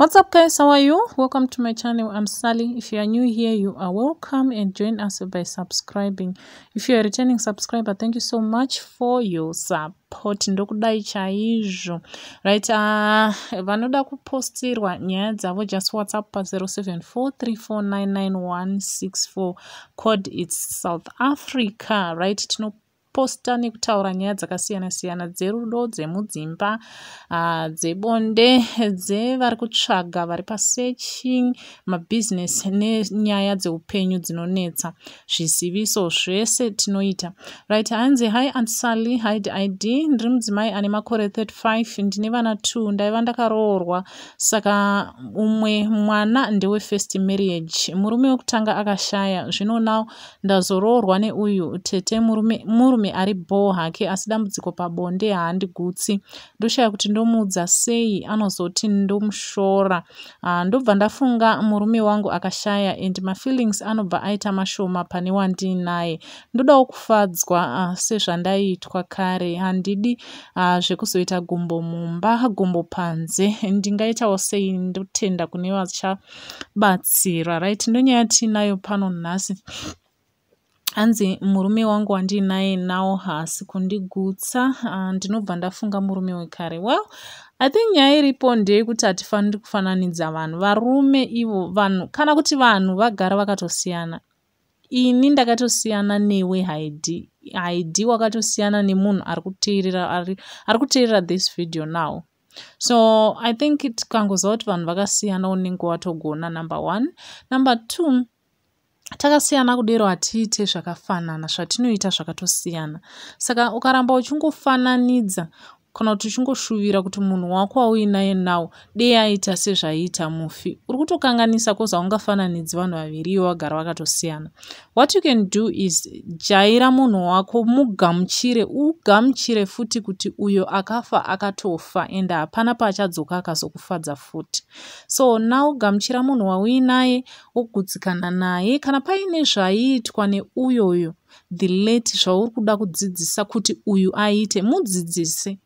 What's up guys, how are you? Welcome to my channel, I'm Sally. If you are new here, you are welcome and join us by subscribing. If you are a returning subscriber, thank you so much for your support. Ndokudai chaizvo. Right, uh, vanoda kupostirwa nyaya dzavo just WhatsApp pa 0743499164 code it's South Africa. Right, tino posta nekutaura nyaya dzakasiyana-siyana dzerudo dzemudzimba uh, dzebonde dzevari kutsvaga vari pasearching mabhizinesi nenyaya dzeupenyu dzinonetsa. Zviziviso zvese tinoita. Right hanzi hi antsally hid id ndiri mudzimai ane makore 35 ndine vana 2 ndaiva ndakaroorwa. Saka umwe mwana ndewefirst marriage. Murume wekutanga akashaya. Zvino now ndazoroorwa neuyu. Tete murume, murume murume ari bho hake asi dambudziko pabonde haandigutsi ndoshaya kuti ndomuudza sei anozoti ndomushora. Uh, ndobva ndafunga murume wangu akashaya and mafeelings anobva aita mashoma pane wandinaye. Ndodawo kufadzwa uh, sezvandaitwa kare. Handidi uh, zvekuzoita gumbo mumba gumbo panze. Ndingaitawo sei ndotenda kune vachabatsira right? Ndonyaya tiinayo pano nhasi hanzi murume wangu wandinaye nawo haasi kundigutsa. Uh, ndinobva ndafunga murume wekare. Well i think nyaya iripo ndeyekuti hatifaniri kufananidza vanhu. Varume ivo vanhu kana kuti vanhu vagara vakatosiyana. Ini ndakatosiyana newe haidi haidi wakatosiyana nemunhu ari kuteerera ari kuteerera this video now. So i think tikangoziva kuti vanhu vakasiyana unenge watogona number one. Number two takasiyana kudero hatiite zvakafanana zvatinoita zvakatosiyana. Saka ukaramba uchingofananidza kana kuti uchingoshuvira kuti munhu wako wauinaye nawo dei aita sezvaiita mufi? Uri kutokanganisa kwozaungafananidzi vanhu vaviriyo vagara vakatosiyana. What you can do is jaira munhu wako mugamuchire ugamuchire futi kuti uyo akafa akatofa ende hapana paachadzoka akazokufadza futi. So now gamuchira munhu wauinaye wogutsikana naye kana paine zvaiitwa neuyoyo the late zvauri kuda kudzidzisa kuti uyu aite mudzidzise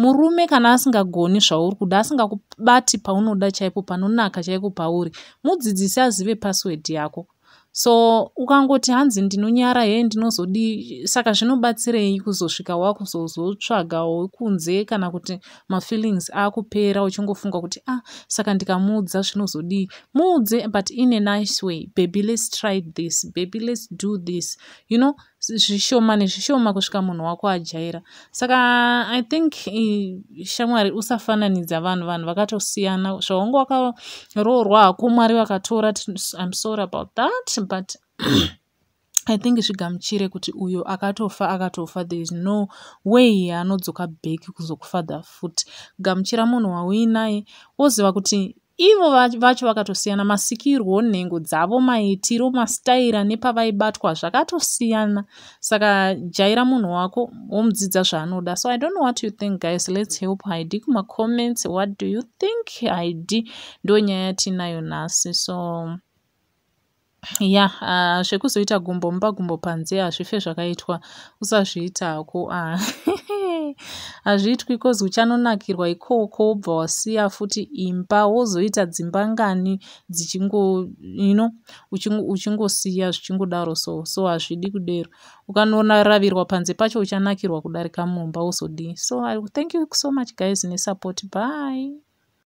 murume kana asingagoni zvauri kuda asingakubati paunoda chaipo panonaka chaipo pauri mudzidzisi azive password yako. So ukangoti hanzi ndinonyara hee ndinozodi saka zvinobatsirei kuzosvika wakuzozotsvaga wekunze kana kuti mafeelings akupera uchingofunga kuti ah saka ndikamuudza zvinozodii muudze but in a nice way baby let's try this. Baby let's do this. You know zvishoma nezvishoma kusvika munhu wako ajaira. Saka i think shamwari usafananidza vanhu. Vanhu vakatosiyana. Zvaunge wakaroorwa hako mwari vakatora im sorry about that but i think zvigamuchire kuti uyo akatofa akatofa. There is no way anodzoka back kuzokufadha futi gamuchira munhu wauinaye woziva kuti ivo vacho vakatosiyana masikirwo nhengo dzavo maitiro mastaira nepavaibatwa zvakatosiyana. Saka jaira munhu wako womudzidza zvaanoda. So i don't know what you think guys. Let's help id kumacomments what do you think id ndo nyaya yatinayo nhasi so ya uh, zvekuzoita gumbo mumba gumbo panze hazvife zvakaitwa. Usazviitako uh. hazviitwi kozi uchanonakirwa ikoko wobva wasiya futi imba wozoita dzimba ngani dzichingo you know uchingosiya zvichingodaro so so hazvidi kudero. Ukanoravirwa panze pacho uchanakirwa kudarika mumba wozodii so thank you so much guys nesupport bye